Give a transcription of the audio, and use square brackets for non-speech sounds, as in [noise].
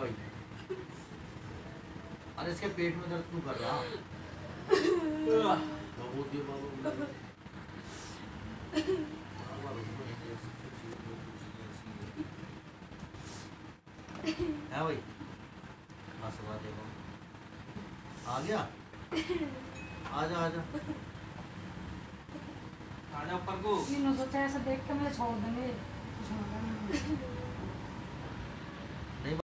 भाई। अरे इसके पेट में दर्द क्यों कर रहा? बहुत [laughs] दियो बाबू बाबा रुको, एक ऐसी कुछ चीज़, दो कुछ ऐसी है। है भाई हंसवा देखो। आ गया? आजा आजा। आजा ऊपर को। तीनों सोचा ऐसा देख के मैं छोड़ देंगे। कुछ होगा [laughs]